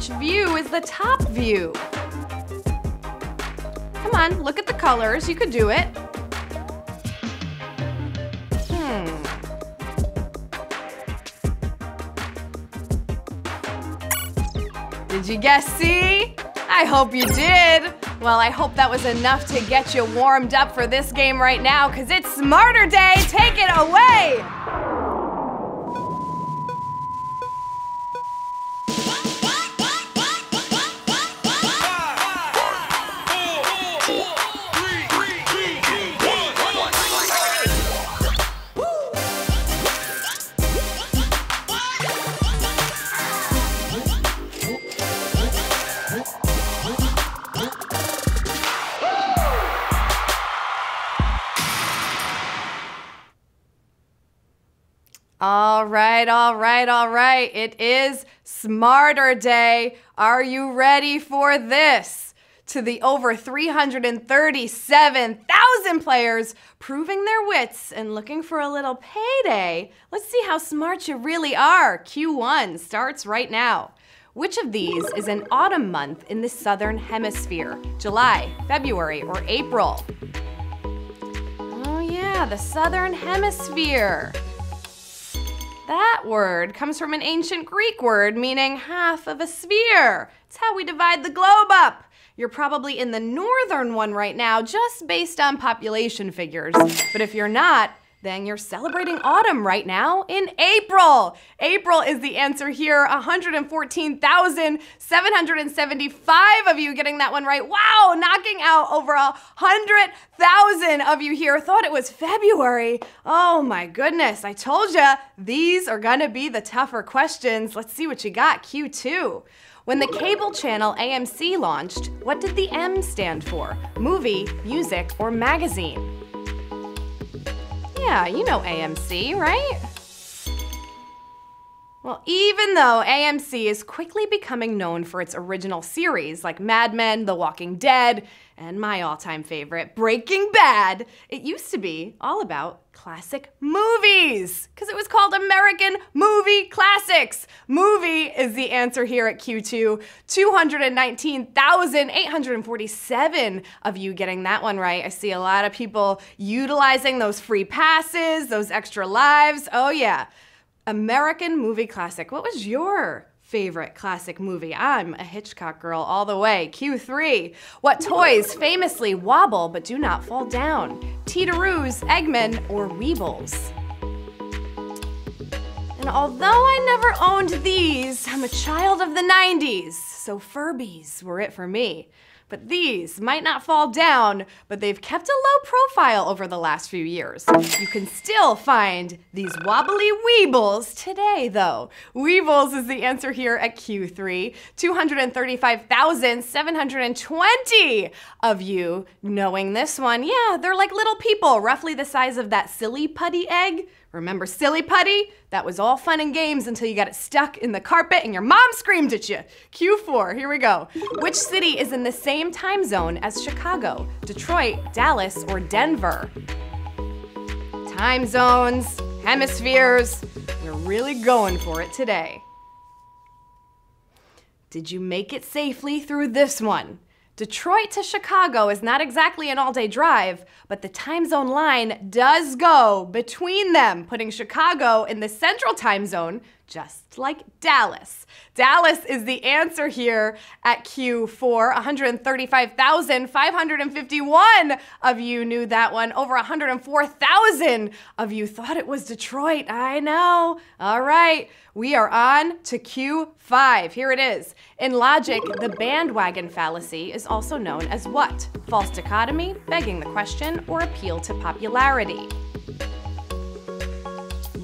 which view is the top view? Come on, look at the colors. You could do it. Hmm. Did you guess C? I hope you did. Well, I hope that was enough to get you warmed up for this game right now, because it's Smarter Day. Take it away! All right, all right, all right. It is Smarter Day. Are you ready for this? To the over 337,000 players proving their wits and looking for a little payday. Let's see how smart you really are. Q1 starts right now. Which of these is an autumn month in the southern hemisphere? July, February, or April? Oh, yeah, the southern hemisphere. That word comes from an ancient Greek word meaning half of a sphere. It's how we divide the globe up. You're probably in the northern one right now just based on population figures. But if you're not, then you're celebrating autumn right now in April. April is the answer here. 114,775 of you getting that one right. Wow, knocking out over a 100,000 of you here. Thought it was February. Oh my goodness, I told you these are gonna be the tougher questions. Let's see what you got. Q2. When the cable channel AMC launched, what did the M stand for? Movie, music, or magazine? Yeah, you know AMC, right? Well, even though AMC is quickly becoming known for its original series like Mad Men, The Walking Dead, and my all time favorite, Breaking Bad, it used to be all about classic movies because it was called American Movie Classics. Movie is the answer here at Q2. 219,847 of you getting that one right. I see a lot of people utilizing those free passes, those extra lives. Oh, yeah. American movie classic. What was your favorite classic movie? I'm a Hitchcock girl all the way. Q3. What toys famously wobble but do not fall down? Teetaroos, Eggman, or Weebles? And although I never owned these, I'm a child of the 90s, so Furbies were it for me. But these might not fall down, but they've kept a low profile over the last few years. You can still find these wobbly Weebles today, though. Weebles is the answer here at Q3. 235,720 of you knowing this one. Yeah, they're like little people, roughly the size of that silly putty egg. Remember silly putty? That was all fun and games until you got it stuck in the carpet and your mom screamed at you. Q4, here we go. Which city is in the same time zone as Chicago? Detroit, Dallas, or Denver? Time zones, hemispheres, we're really going for it today. Did you make it safely through this one? Detroit to Chicago is not exactly an all day drive, but the time zone line does go between them, putting Chicago in the central time zone, just like Dallas. Dallas is the answer here at Q4. 135,551 of you knew that one. Over 104,000 of you thought it was Detroit. I know. All right, we are on to Q5. Here it is. In logic, the bandwagon fallacy is also known as what? False dichotomy, begging the question, or appeal to popularity.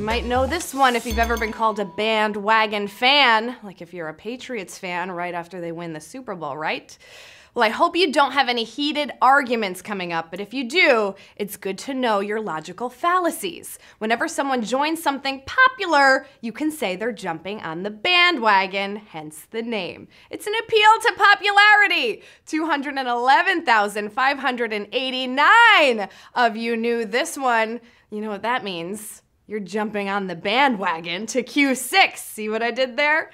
You might know this one if you've ever been called a bandwagon fan, like if you're a Patriots fan right after they win the Super Bowl, right? Well, I hope you don't have any heated arguments coming up, but if you do, it's good to know your logical fallacies. Whenever someone joins something popular, you can say they're jumping on the bandwagon, hence the name. It's an appeal to popularity. 211,589 of you knew this one. You know what that means? You're jumping on the bandwagon to Q6. See what I did there?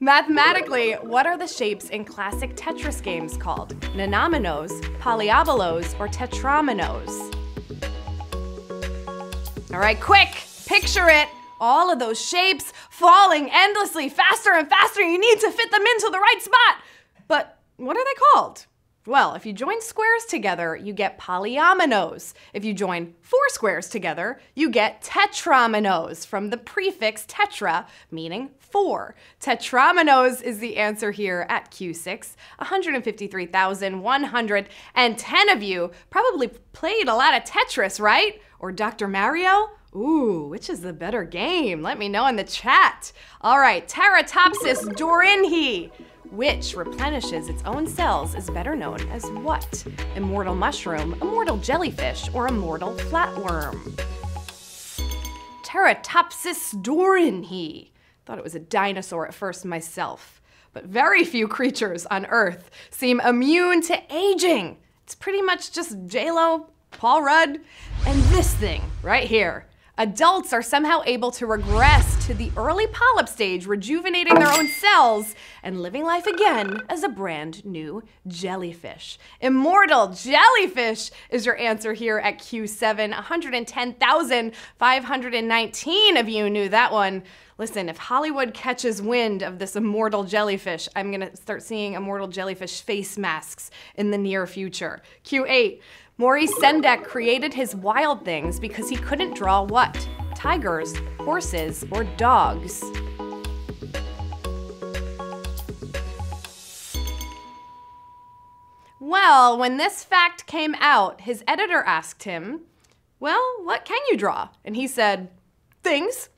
Mathematically, what are the shapes in classic Tetris games called? Nonaminos, polyabolos, or tetrominoes? All right, quick, picture it. All of those shapes falling endlessly, faster and faster. You need to fit them into the right spot. But what are they called? Well, if you join squares together, you get polyominoes. If you join four squares together, you get tetrominoes from the prefix tetra, meaning four. Tetrominoes is the answer here at Q6. 153,110 of you probably played a lot of Tetris, right? Or Dr. Mario? Ooh, which is the better game? Let me know in the chat. All right, Turritopsis dohrnii which replenishes its own cells, is better known as what? Immortal mushroom, immortal jellyfish, or immortal flatworm? Turritopsis dohrnii. Thought it was a dinosaur at first myself. But very few creatures on Earth seem immune to aging. It's pretty much just J-Lo, Paul Rudd, and this thing right here adults are somehow able to regress to the early polyp stage, rejuvenating their own cells and living life again as a brand new jellyfish. Immortal jellyfish is your answer here at Q7. 110,519 of you knew that one. Listen, if Hollywood catches wind of this immortal jellyfish, I'm gonna start seeing immortal jellyfish face masks in the near future. Q8. Maurice Sendak created his Wild Things because he couldn't draw what? Tigers, horses, or dogs? Well, when this fact came out, his editor asked him, Well, what can you draw? And he said, Things.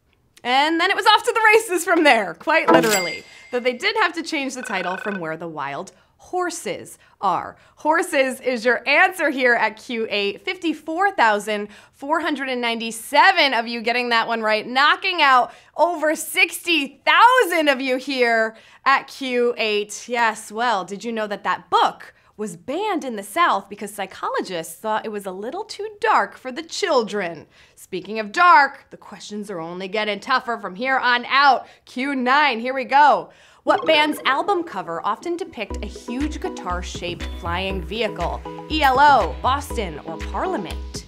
And then it was off to the races from there, quite literally. Though they did have to change the title from Where the Wild horses are. Horses is your answer here at Q8. 54,497 of you getting that one right, knocking out over 60,000 of you here at Q8. Yes, well, did you know that that book was banned in the South because psychologists thought it was a little too dark for the children. Speaking of dark, the questions are only getting tougher from here on out. Q9, here we go. What band's album cover often depict a huge guitar-shaped flying vehicle? ELO, Boston, or Parliament?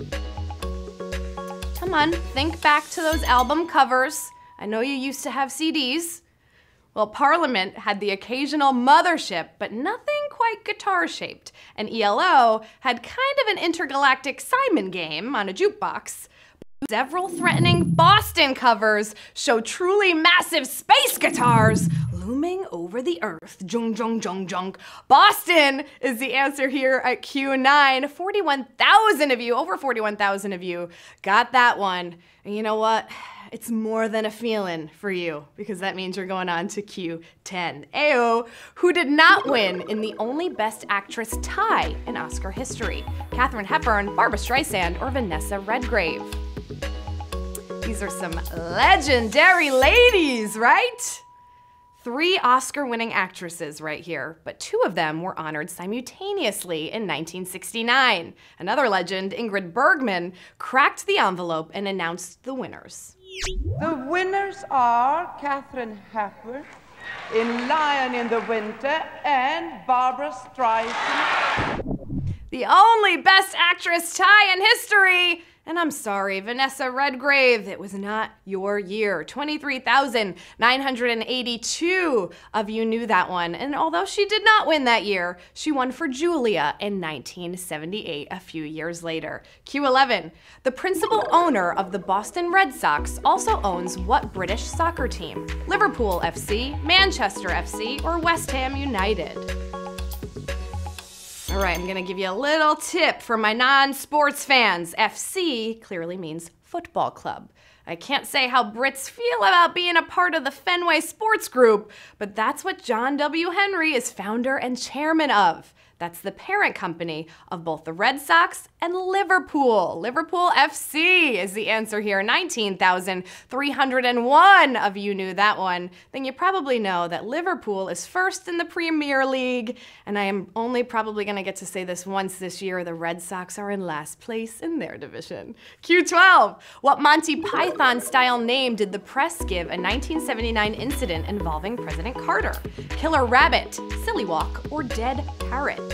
Come on, think back to those album covers. I know you used to have CDs. Well, Parliament had the occasional mothership, but nothing quite guitar shaped. And ELO had kind of an intergalactic Simon game on a jukebox. Several threatening Boston covers show truly massive space guitars looming over the earth. Jung, jung, jung, jung. Boston is the answer here at Q9. 41,000 of you, over 41,000 of you, got that one. And you know what? It's more than a feeling for you because that means you're going on to Q10. Ayo, who did not win in the only Best Actress tie in Oscar history? Katharine Hepburn, Barbra Streisand, or Vanessa Redgrave? These are some legendary ladies, right? Three Oscar winning actresses right here, but two of them were honored simultaneously in 1969. Another legend, Ingrid Bergman, cracked the envelope and announced the winners. The winners are Katharine Hepburn in Lion in the Winter and Barbra Streisand. The only Best Actress tie in history and I'm sorry, Vanessa Redgrave, it was not your year. 23,982 of you knew that one. And although she did not win that year, she won for Julia in 1978, a few years later. Q11, the principal owner of the Boston Red Sox also owns what British soccer team? Liverpool FC, Manchester FC, or West Ham United? All right, I'm gonna give you a little tip for my non-sports fans. FC clearly means football club. I can't say how Brits feel about being a part of the Fenway Sports Group, but that's what John W. Henry is founder and chairman of. That's the parent company of both the Red Sox and Liverpool. Liverpool FC is the answer here. 19,301 of you knew that one. Then you probably know that Liverpool is first in the Premier League, and I am only probably going to get to say this once this year. The Red Sox are in last place in their division. Q12. What Monty Python style name did the press give a 1979 incident involving President Carter? Killer Rabbit, Silly Walk, or Dead Parrot?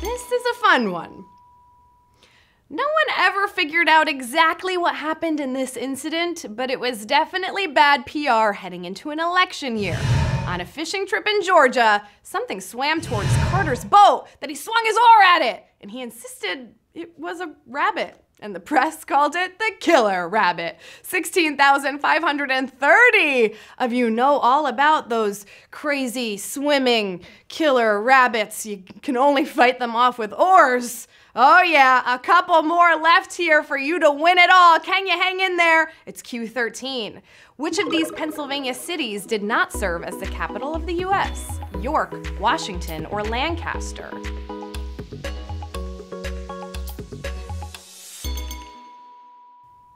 This is a fun one. No one ever figured out exactly what happened in this incident, but it was definitely bad PR heading into an election year. On a fishing trip in Georgia, something swam towards Carter's boat that he swung his oar at it, and he insisted it was a rabbit. And the press called it the killer rabbit. 16,530 of you know all about those crazy swimming killer rabbits. You can only fight them off with oars. Oh, yeah, a couple more left here for you to win it all. Can you hang in there? It's Q13. Which of these Pennsylvania cities did not serve as the capital of the US? York, Washington, or Lancaster?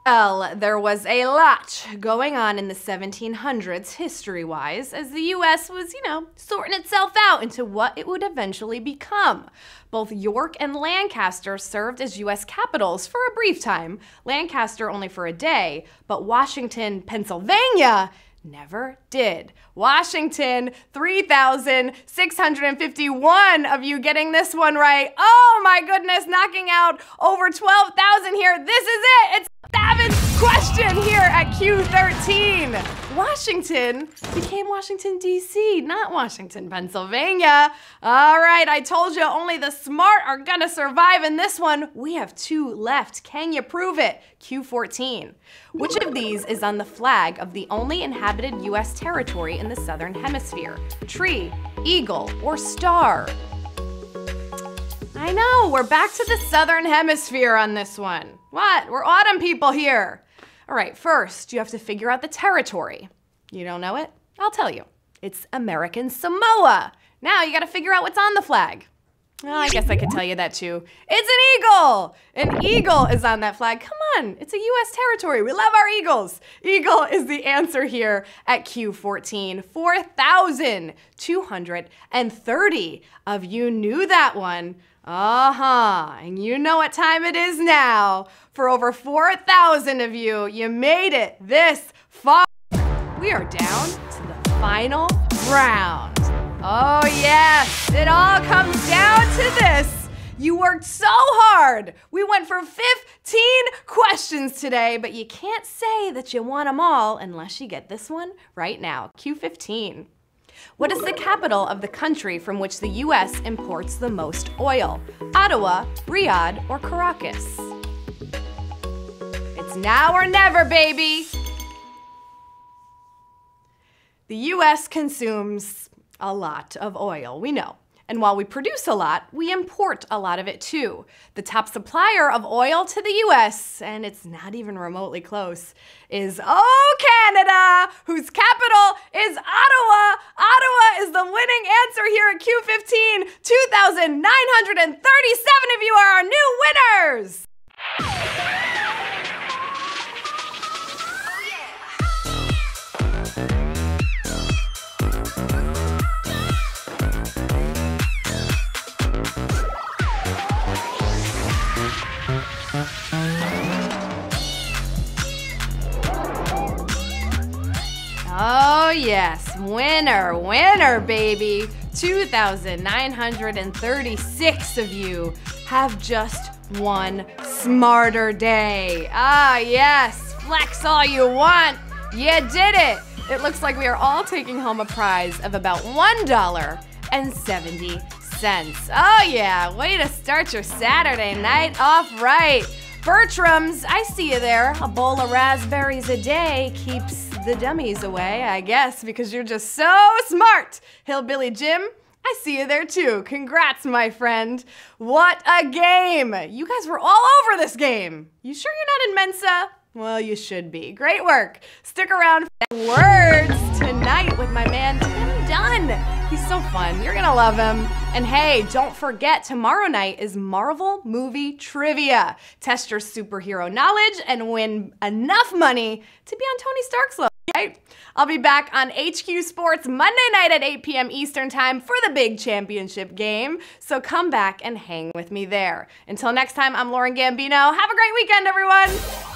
Well, there was a lot going on in the 1700s, history wise, as the US was, you know, sorting itself out into what it would eventually become. Both York and Lancaster served as US capitals for a brief time, Lancaster only for a day, but Washington, Pennsylvania never did. Washington, 3,651 of you getting this one right. Oh my goodness, knocking out over 12,000 here. This is it. It's question here at Q13. Washington became Washington, D.C., not Washington, Pennsylvania. All right, I told you only the smart are gonna survive in this one. We have two left. Can you prove it? Q14. Which of these is on the flag of the only inhabited U.S. territory in the Southern Hemisphere? Tree, eagle, or star? I know, we're back to the Southern Hemisphere on this one. What? We're autumn people here. All right, first, you have to figure out the territory. You don't know it? I'll tell you. It's American Samoa. Now you gotta figure out what's on the flag. Well, I guess I could tell you that too. It's an eagle! An eagle is on that flag. Come on, it's a US territory. We love our eagles. Eagle is the answer here at Q14. 4,230 of you knew that one. Uh huh. And you know what time it is now. For over 4,000 of you, you made it this far. We are down to the final round. Oh, yes. It all comes down to this. You worked so hard. We went for 15 questions today, but you can't say that you won them all unless you get this one right now. Q15. What is the capital of the country from which the US imports the most oil? Ottawa, Riyadh, or Caracas? It's now or never, baby! The US consumes a lot of oil, we know. And while we produce a lot, we import a lot of it too. The top supplier of oil to the US, and it's not even remotely close, is Oh Canada, whose capital is Ottawa. Ottawa is the winning answer here at Q15. 2,937 of you are our new winners! Yes, winner, winner, baby. 2,936 of you have just one smarter day. Ah, yes, flex all you want. You did it. It looks like we are all taking home a prize of about $1.70. Oh, yeah, way to start your Saturday night off right. Bertram's, I see you there. A bowl of raspberries a day keeps the dummies away, I guess, because you're just so smart. Hillbilly Jim, I see you there too. Congrats, my friend. What a game! You guys were all over this game. You sure you're not in Mensa? Well, you should be. Great work. Stick around for words tonight with my man Tim Dunn. He's so fun. You're gonna love him. And hey, don't forget, tomorrow night is Marvel Movie Trivia. Test your superhero knowledge and win enough money to be on Tony Stark's level. Right? I'll be back on HQ Sports Monday night at 8 p.m. Eastern Time for the big championship game. So come back and hang with me there. Until next time, I'm Lauren Gambino. Have a great weekend, everyone.